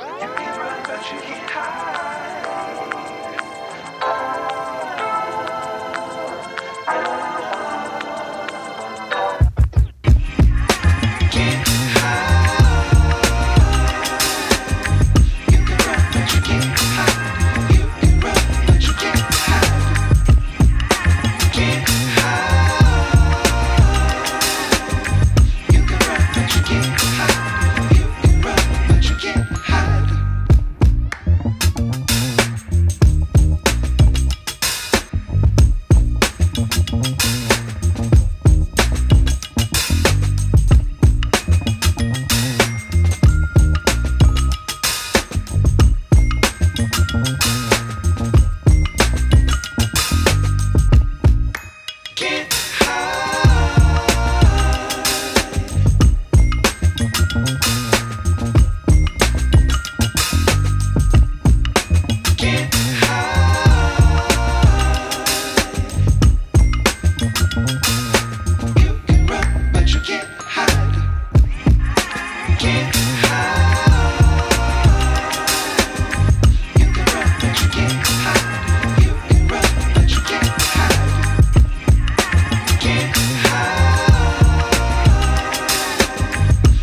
Yeah.